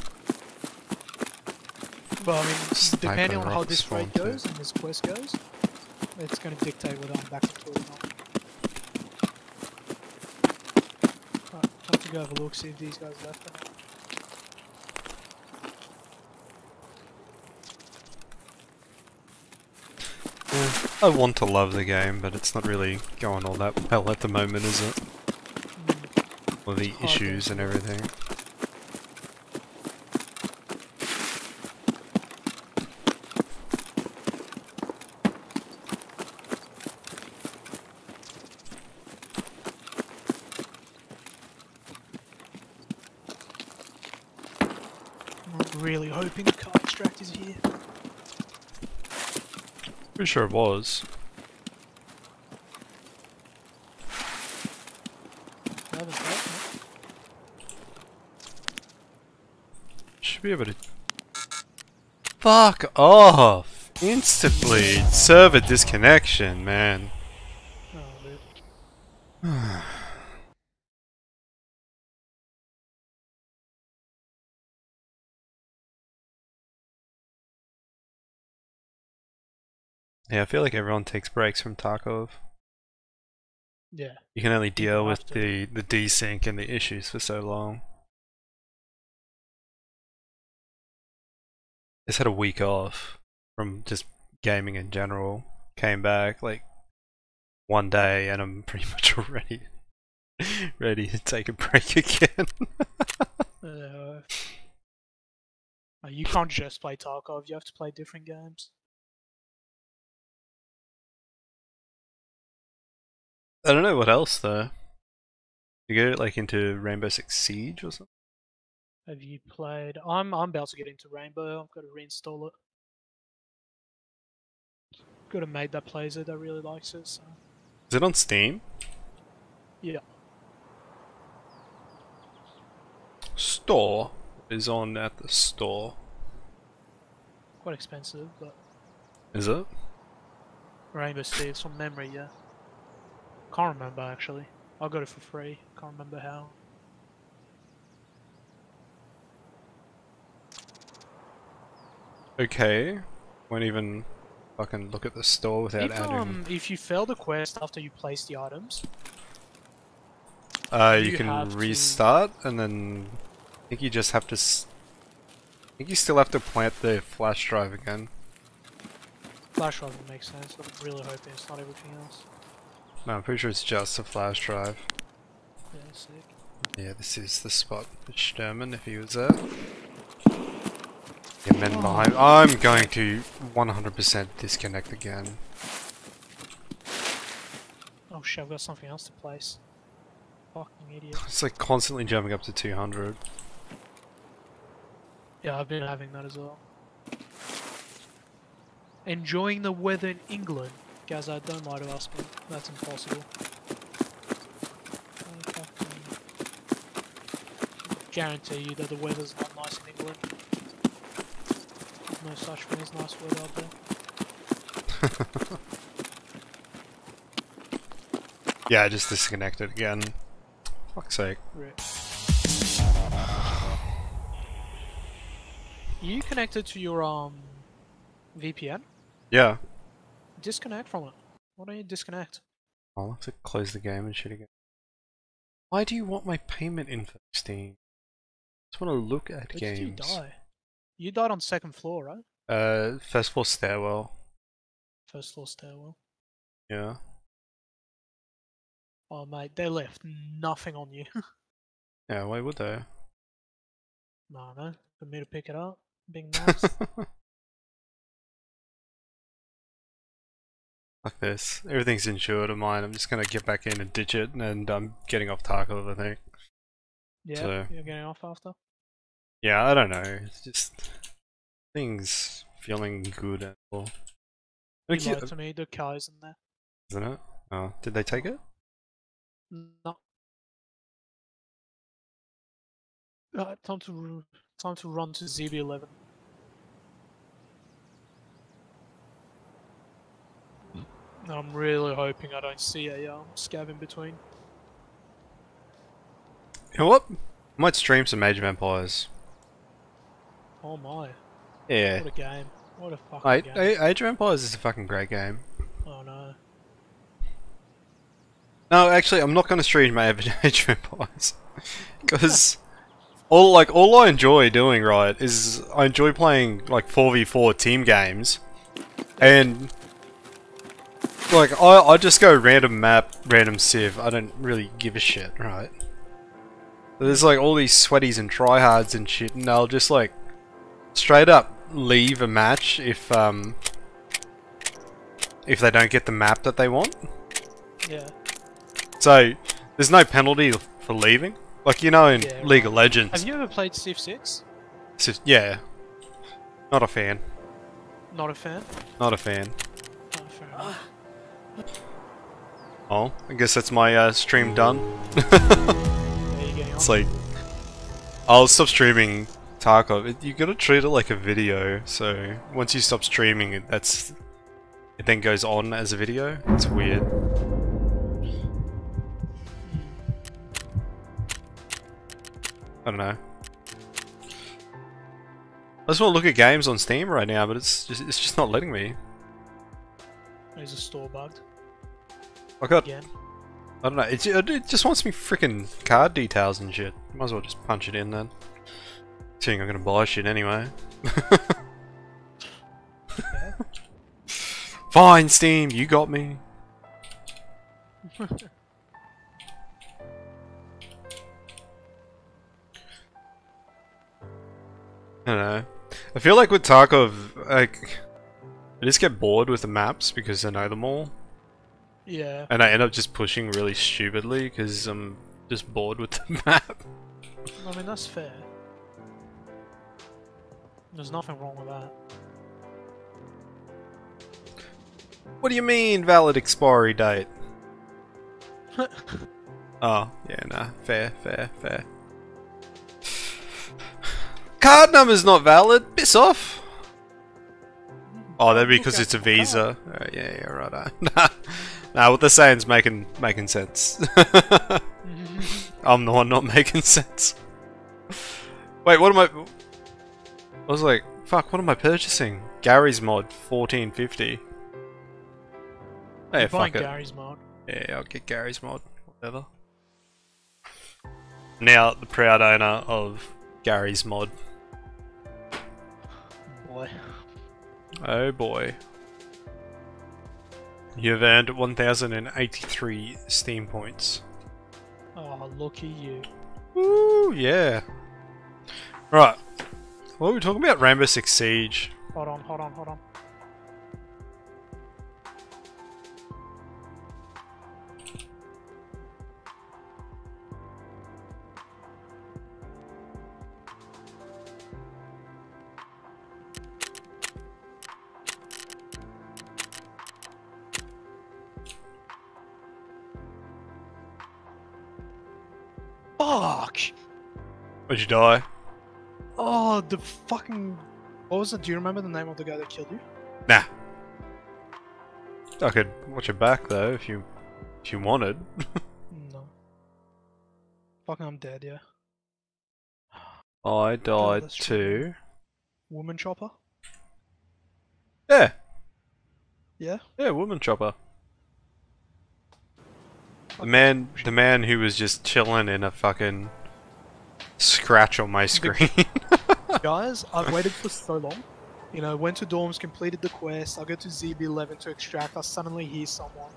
But I mean, depending on how this
fight
goes
too.
and this quest goes, it's going to dictate whether I'm back to tour or not. Right, to go have a look, see if these guys left or not.
I want to love the game, but it's not really going all that well at the moment, is it?
Mm.
With the issues and everything. Pretty sure it was. Should be able to. Fuck off! Instantly! Server disconnection, man.
Oh, dude.
Yeah, I feel like everyone takes breaks from Tarkov.
Yeah.
You can only deal with the, the desync and the issues for so long. Just had a week off from just gaming in general. Came back like one day and I'm pretty much ready ready to take a break again.
Uh, you can't just play Tarkov, you have to play different games.
I don't know what else though. You get like into Rainbow Six Siege or something?
Have you played? I'm I'm about to get into Rainbow. I've got to reinstall it. Got a mate that plays it that really likes it. So
Is it on Steam?
yeah,
Store is on at the store.
quite expensive, but
Is it?
Rainbow Six from memory, yeah. Can't remember actually. I got it for free. Can't remember how.
Okay. Won't even fucking look at the store without
If
adding.
um if you fail the quest after you place the items,
uh, you,
you
can
have to-
restart and then I think you just have to. S- I think you still have to plant the flash drive again.
flash drive would make sense. I'm really hoping it's not everything else.
No, I'm pretty sure it's just a flash drive.
Yeah, sick.
Yeah, this is the spot for Shturman if he was there. Yeah, men behind. Oh. I'm going to 100% disconnect again.
Oh shit, I've got something else to place. Fucking idiot.
It's like constantly jumping up to 200.
Yeah, I've been having that as well. Enjoying the weather in England. I don't lie to us, but that's impossible. Guarantee you that the weather's not nice in England. No such thing as nice weather out there.
Yeah, I just disconnected again. Fuck's sake.
Rip. You connected to your um VPN?
Yeah.
Disconnect from it. Why don't you disconnect?
I'll have to close the game and shit again. Why do you want my payment info, Steam? just want to look at
Where
games.
did you die? You died on second floor, right?
Uh, first floor stairwell.
First floor stairwell.
Yeah.
Oh mate, they left nothing on you.
Yeah, why would they?
no, no. For me to pick it up. Being nice.
Fuck this. Everything's insured of mine. I'm just gonna get back in and ditch it, and I'm getting off Tarkov, I think.
yeah,
So-
you're getting off after?
Yeah, I don't know. It's just things feeling good and all.
You lied to me, the car isn't there.
isn't it? Oh, did they take it?
No. Right, time to time to run to ZB11. I'm really hoping I don't see a um, scav in between.
You know what? I might stream some Age of Empires.
Oh my,
Yeah.
what a game! What a fucking
Mate,
game!
Age of Empires is a fucking great game.
Oh no.
No, actually, I'm not going to stream my Age of Empires because all like all I enjoy doing right is I enjoy playing like 4v4 team games, and like I I just go random map, random civ. I don't really give a shit, right? There's like all these sweaties and tryhards and shit, and they'll just like straight up leave a match if um if they don't get the map that they want.
Yeah.
So there's no penalty for leaving. Like you know in
Yeah,
League of. Legends.
Have you ever played Civ 6?
it's just- yeah. Not a fan.
Not a fan?
Not a fan.
Oh.
Oh, I guess that's my uh, stream done.
There you go.
It's like I'll stop streaming Tarkov. You gotta treat it like a video. So once you stop streaming, it, that's it then goes on as a video. It's weird. I don't know. I just want to look at games on Steam right now, but it's just it's just not letting me.
There's a store bugged
I got
again.
I don't know. It, it just wants me freaking card details and shit. Might as well just punch it in then. Seeing I'm gonna buy shit anyway. Fine, Steam, you got me. I don't know. I feel like with Tarkov, like, I just get bored with the maps because I know them all.
Yeah.
And I end up just pushing really stupidly because I'm just bored with the map.
I mean, that's fair. There's nothing wrong with that.
What do you mean, valid expiry date? Oh, yeah, nah. Fair, fair, fair. Card number's not valid. Piss off. Oh, that'd be because it's a visa. Uh, yeah, yeah, right. Uh, nah, nah. What they're saying's making making sense. I'm the one not making sense. Wait, what am I? I was like, fuck. What am I purchasing? Garry's Mod, fourteen fifty. Hey,
I'm buying
fuck it.
Garry's Mod.
Yeah, I'll get Garry's Mod. Whatever. Now the proud owner of Garry's Mod.
Boy.
Oh boy. You've earned 1,083 Steam points.
Oh, lucky you.
Woo, yeah. Right. What were we talking about? Rainbow Six Siege.
Hold on, hold on, hold on.
Would you die?
Oh, the fucking. What was it? Do you remember the name of the guy that killed you?
Nah. I could watch it back though if you if you wanted.
No. Fucking, I'm dead, yeah.
I died too.
Woman chopper?
Yeah,
Yeah?
yeah, woman chopper. The man, the man who was just chilling in a fucking scratch on my screen.
Guys, I've waited for so long. You know, went to dorms, completed the quest, I go to ZB11 to extract, I suddenly hear someone.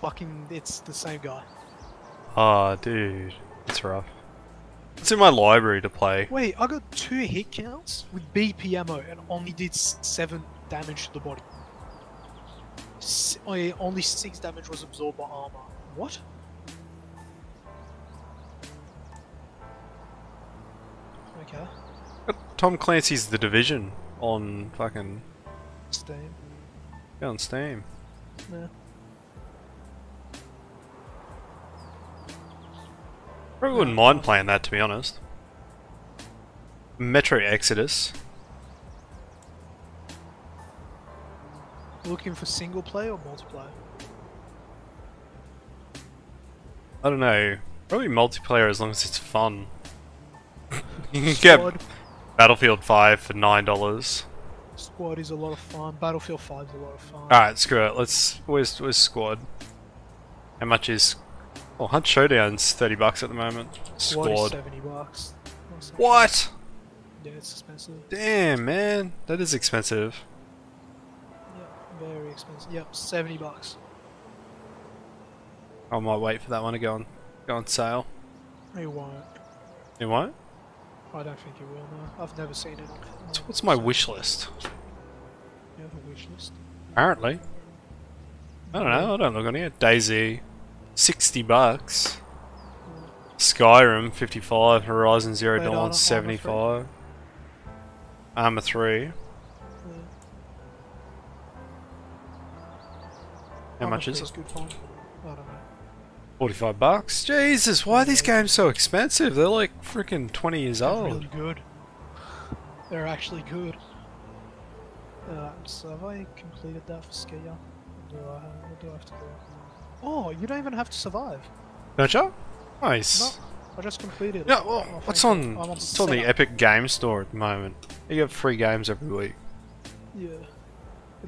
Fucking, it's the same guy.
Ah, dude, it's rough. It's in my library to play.
Wait, I got two hit counts with BP ammo and only did 7 damage to the body. S- oh, only 6 damage was absorbed by armor. What? Okay,
Tom Clancy's The Division on fucking
Steam.
yeah, on Steam.
Yeah.
Probably wouldn't mind playing that to be honest. Metro Exodus.
Looking for single player or multiplayer?
I don't know. Probably multiplayer as long as it's fun. You can get Battlefield 5 for nine dollars.
squad is a lot of fun. Battlefield 5 is a lot of fun.
Alright, screw it. Let's where's where's squad? How much is well Hunt Showdown's thirty bucks at the moment.
Squad, is
Squad.
70 bucks.
What?
Yeah, it's expensive.
Damn man, that is expensive.
Yep, Very expensive. Yep, 70 bucks.
I might wait for that one to go on go on sale.
You won't.
It won't?
I don't think you will, no. I've never seen it
So what's my wish list?
You have a wish list.
Apparently. I don't know, I don't look on here. DayZ, 60 bucks. Skyrim, 55. Horizon Zero
Wait,
Dawn, 75. Arma 3.
Yeah.
How much is it? 45 bucks? Jesus, why are these games so expensive? They're like freaking 20 years
They're
old.
really good. They're actually good. Uh, so have I completed that for Skier? Do I have, what do I have to do? Oh, you don't even have to survive.
Don't you? Nice.
No, I just completed it.
Yeah, well,
Oh,
what's
thank you.
on?
I'm
It's on the. Epic Game Store at the moment. You get free games every week.
Yeah.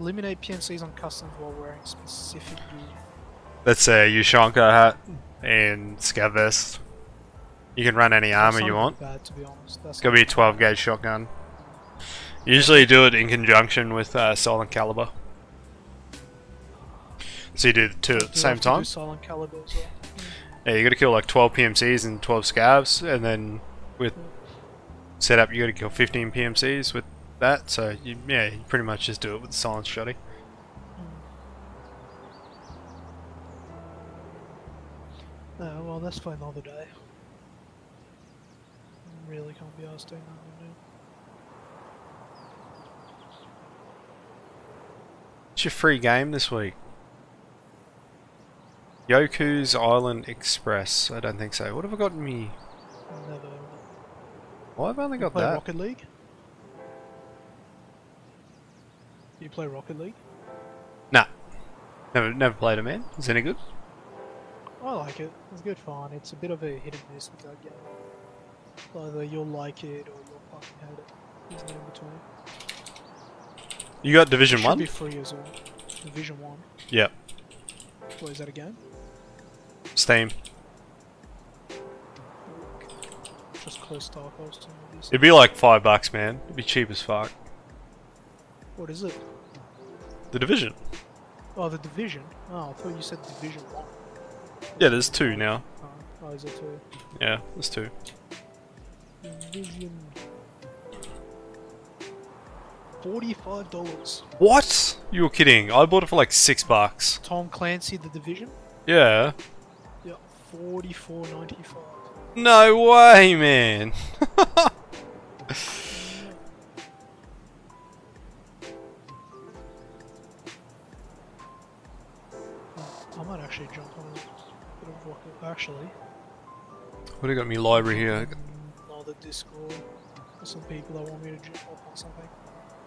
Eliminate PMCs on customs while wearing specific gear.
That's say Ushanka hat and scav vest. You can run any armor you want.
Bad, to be honest. That's
It's gonna be a 12 gauge shotgun. Usually do it in conjunction with uh, Silent Caliber. So you do the two at the same
have to do
time.
Silent Caliber well.
Yeah, you gotta kill like 12 PMCs and 12 scavs, and then with setup you gotta kill 15 PMCs with that. So you, yeah, you pretty much just do it with the silent shotty.
No, well, that's for another day. Really can't be asked doing that now.
What's your free game this week? Yoku's Island Express. I don't think so. What have I got in me?
I've never.
Well, I've only
You
got
play
that.
Rocket League? You play Rocket League?
Nah. Never, never played it, man. Is it any good?
I like it. It's good fun. It's a bit of a hit and miss with that game. Either you'll like it or you'll fucking hate it. There's no in between.
You got Division
Should
One?
be free as well. Division One.
Yep.
What is that a game?
Steam.
Just close Tarkov's to movies.
It'd be like five bucks, man. It'd be cheap as fuck.
What is it?
The Division.
Oh, the Division. Oh, I thought you said Division One.
Yeah, there's two now.
Oh, oh is it two?
Yeah, there's two.
Division. Forty-five dollars.
What? You were kidding. I bought it for like six bucks.
Tom Clancy, The Division.
Yeah.
Yeah, forty-four ninety-five.
No way, man.
I might actually jump on a bit of rocket. Actually,
what do you got in me library here?
another Discord. For some people that want me to jump off on something.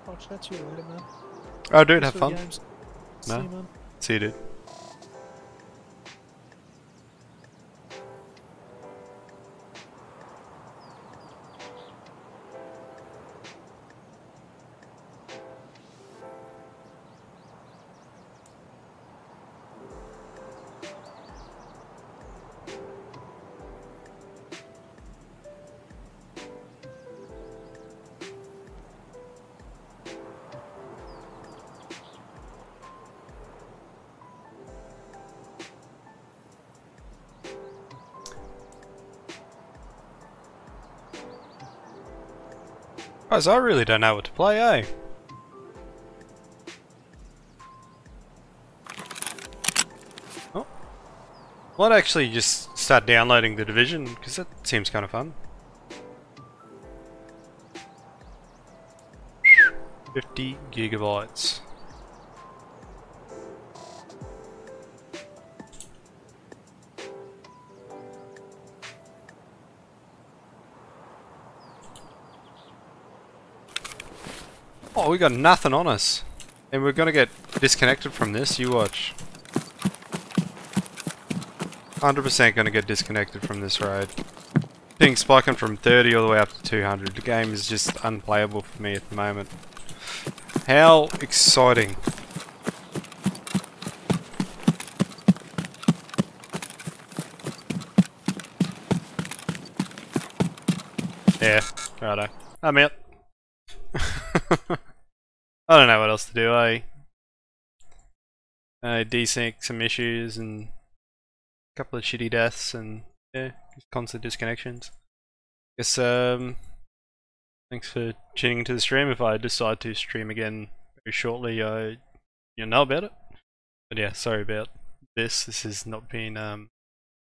Watch that you later, man.
Oh, dude,
Thanks
have fun. No.
See you, man.
See you, dude. Guys, I really don't know what to play, eh? Oh. Might actually just start downloading the Division, because that seems kind of fun. Fifty gigabytes. Oh, we got nothing on us. And we're gonna get disconnected from this, you watch. 100% gonna get disconnected from this raid. Ping spiking from 30 all the way up to 200. The game is just unplayable for me at the moment. How exciting. Yeah, righto. I'm out. I don't know what else to do, eh? Uh, desync, some issues, and a couple of shitty deaths, and yeah, constant disconnections. Guess um, thanks for tuning into the stream. If I decide to stream again very shortly, uh, you'll know about it. But yeah, sorry about this. This has not been um